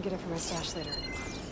can get it from my stash later.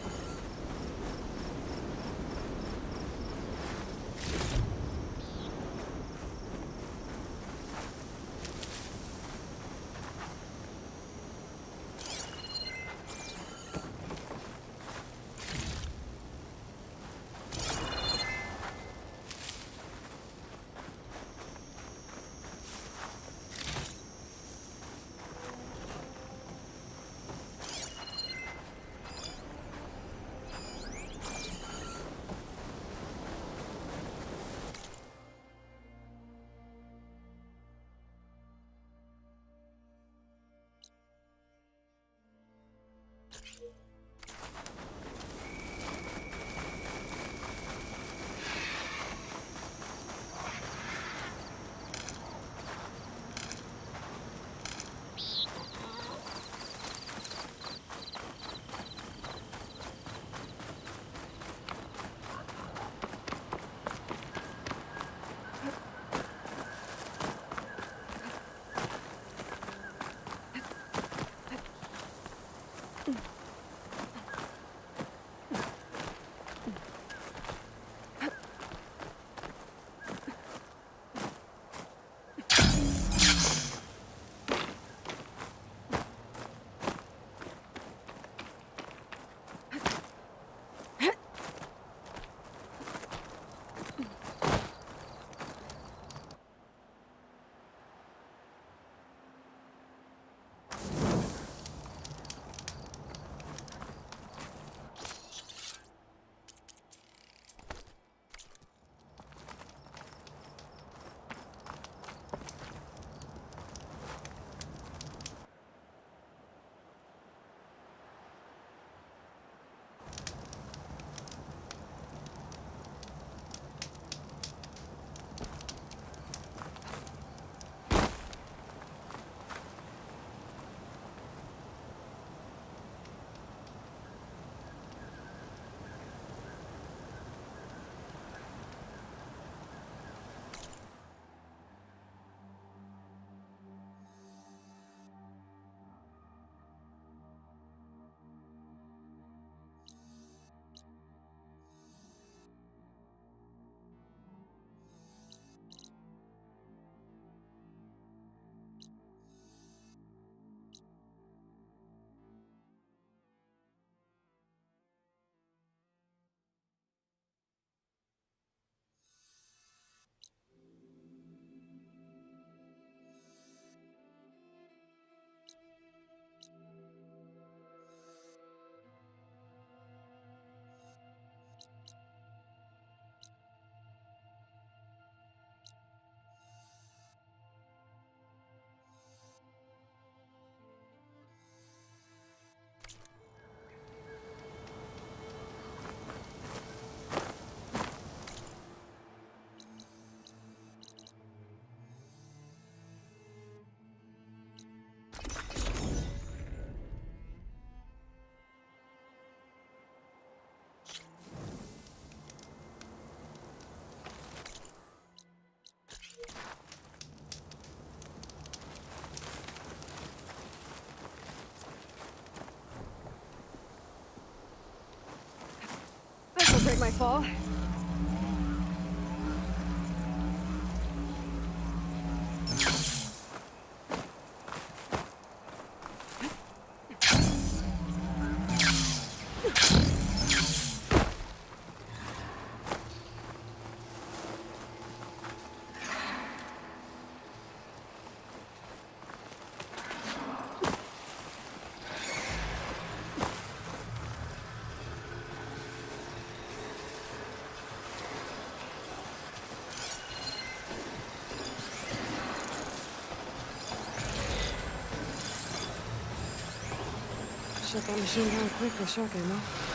My fall? Shit, that machine gun quick for sure, you know?